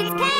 It's Pam!